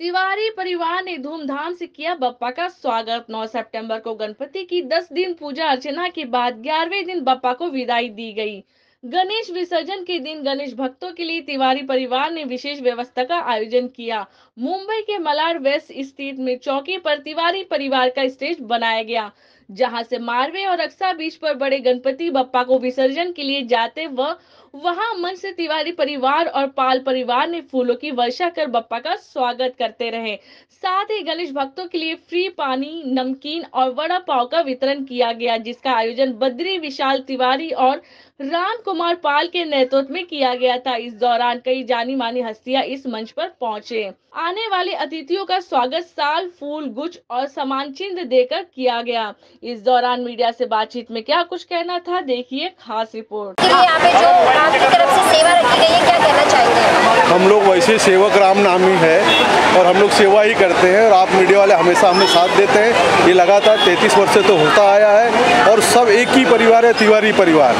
तिवारी परिवार ने धूमधाम से किया बप्पा का स्वागत। 9 सितंबर को गणपति की 10 दिन पूजा अर्चना के बाद 11वें दिन बप्पा को विदाई दी गई। गणेश विसर्जन के दिन गणेश भक्तों के लिए तिवारी परिवार ने विशेष व्यवस्था का आयोजन किया। मुंबई के मलाड वेस्ट स्थित में चौकी पर तिवारी परिवार का स्टेज बनाया गया। जहाँ से मारवे और रक्षा बीच पर बड़े गणपति बप्पा को विसर्जन के लिए जाते व वहाँ मंच से तिवारी परिवार और पाल परिवार ने फूलों की वर्षा कर बप्पा का स्वागत करते रहे। साथ ही गणेश भक्तों के लिए फ्री पानी, नमकीन और वड़ा पाव का वितरण किया गया, जिसका आयोजन बद्री, विशाल तिवारी और राम कुमार पाल के नेतृत्व में किया गया था। इस दौरान कई जानी मानी हस्तियाँ इस मंच पर पहुँचे। आने वाले अतिथियों का स्वागत साल, फूल, गुच्छ और समान चिन्ह देकर किया गया। इस दौरान मीडिया से बातचीत में क्या कुछ कहना था देखिए खास रिपोर्ट। यहाँ पे जो की तरफ़ से सेवा रखी गई है क्या कहना चाहेंगे? हम लोग वैसे सेवक राम नामी है। और हम लोग सेवा ही करते हैं और आप मीडिया वाले हमेशा हमें साथ देते हैं। ये लगातार तैंतीस वर्ष से तो होता आया है और सब एक ही परिवार है, तिवारी परिवार।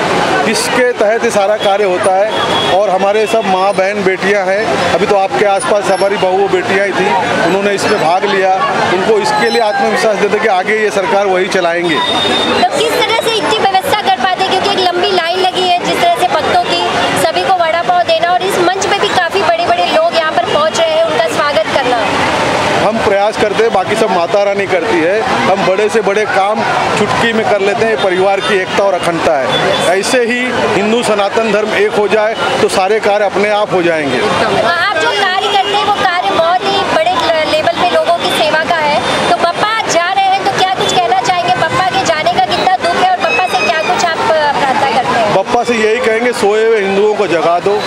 जिसके तहत ये सारा कार्य होता है और हमारे सब माँ, बहन, बेटियाँ हैं। अभी तो आपके आसपास हमारी बहू बेटियाँ ही थी, उन्होंने इसमें भाग लिया। उनको इसके लिए आत्मविश्वास देते कि आगे ये सरकार वही चलाएँगे। तो किस तरह से इतनी व्यवस्था कर पाते क्योंकि एक लंबी लाइन लगी है जिस तरह से भक्तों की, सभी को वड़ा पाव देना और इस मंच पे भी काफ़ी बड़े बड़े लोग यहाँ पर पहुँच रहे हैं उनका स्वागत करना हम प्रयास करते हैं बाकी सब माता रानी करती है। हम बड़े से बड़े काम चुटकी में कर लेते हैं परिवार की एकता और अखंडता है। ऐसे ही हिंदू सनातन धर्म एक हो जाए तो सारे कार्य अपने आप हो जाएँगे। आप जो कार्य करते हैं वो कार्य बहुत ही बड़े लेवल पे लोगों की सेवा का है। तो पप्पा जा रहे हैं तो क्या कुछ कहना चाहेंगे? पप्पा के जाने का कितना दुख है और पप्पा से क्या कुछ आप प्रार्थना करते हैं? बप्पा से यही कहेंगे सोए हुए हिंदुओं को जगा दो।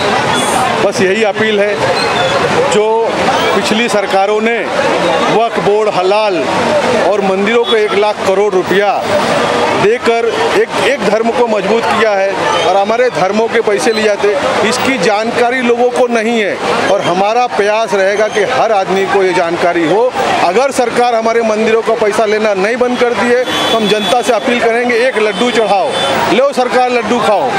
बस यही अपील है। जो पिछली सरकारों ने वक्फ बोर्ड हलाल और मंदिरों को एक लाख करोड़ रुपया देकर एक एक धर्म को मज़बूत किया है और हमारे धर्मों के पैसे लिए जाते इसकी जानकारी लोगों को नहीं है और हमारा प्रयास रहेगा कि हर आदमी को ये जानकारी हो। अगर सरकार हमारे मंदिरों का पैसा लेना नहीं बंद कर दिए तो हम जनता से अपील करेंगे, एक लड्डू चढ़ाओ। लो सरकार, लड्डू खाओ।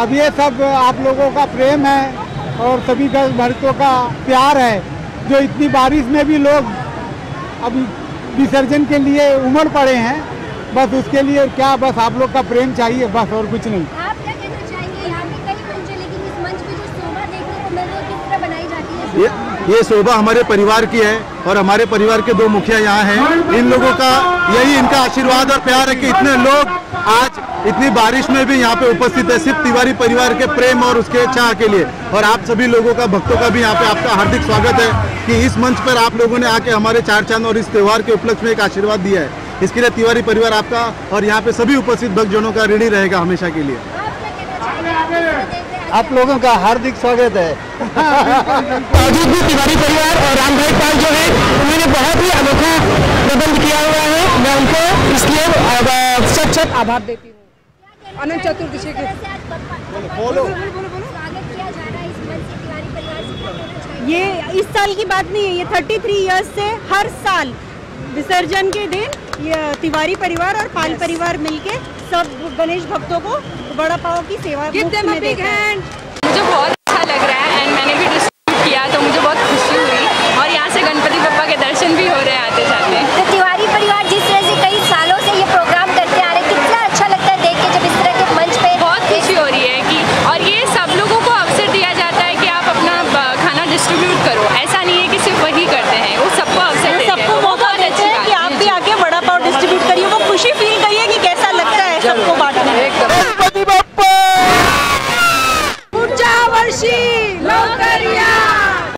अब ये सब आप लोगों का प्रेम है। और सभी का भक्तों का प्यार है जो इतनी बारिश में भी लोग अभी विसर्जन के लिए उमड़ पड़े हैं। बस उसके लिए क्या बस आप लोग का प्रेम चाहिए बस और कुछ नहीं। आप क्या कहना चाहेंगे? यहाँ पे कई मंच लेकिन इस मंच पे जो शोभा देखने को मिल रही है किस तरह बनाई जाती है ये ये शोभा हमारे परिवार की है और हमारे परिवार के दो मुखिया यहाँ हैं। इन लोगों का यही इनका आशीर्वाद और प्यार है कि इतने लोग आज इतनी बारिश में भी यहाँ पे उपस्थित है, सिर्फ़ तिवारी परिवार के प्रेम और उसके चाह के लिए। और आप सभी लोगों का, भक्तों का भी यहाँ पे आपका हार्दिक स्वागत है कि इस मंच पर आप लोगों ने आके हमारे चार चाँद और इस त्यौहार के उपलक्ष्य में एक आशीर्वाद दिया है। इसके लिए तिवारी परिवार आपका और यहाँ पे सभी उपस्थित भक्तजनों का ऋणी रहेगा हमेशा के लिए। आप लोगों का हार्दिक स्वागत है। तिवारी परिवार और राम भाई पाल जो है, उन्होंने बहुत ही अनोखा प्रबंध किया हुआ है। मैं उनको इसलिए सच सच आभार देती हूँ। अनंत चतुर्दशी के है ये इस साल की बात नहीं है ये 33 ईयर्स से हर साल विसर्जन के दिन ये तिवारी परिवार और पाल परिवार मिलके सब गणेश भक्तों को बड़ा पाव की सेवा हैं बहुत अच्छा लग रहा है एंड मैंने भी डिस्ट्रीब्यूट किया तो मुझे बहुत खुशी हुई और यहाँ से गणपति पप्पा के दर्शन भी हो रहे हैं आते जाते तो तिवारी परिवार जिस तरह से कई सालों से ये प्रोग्राम करते आ रहे हैं कितना अच्छा लगता है देख के जब इस तरह के मंच पे बहुत खुशी हो रही है कि और ये सब लोगों को अवसर दिया जाता है कि आप अपना ब- खाना डिस्ट्रीब्यूट करो। ऐसा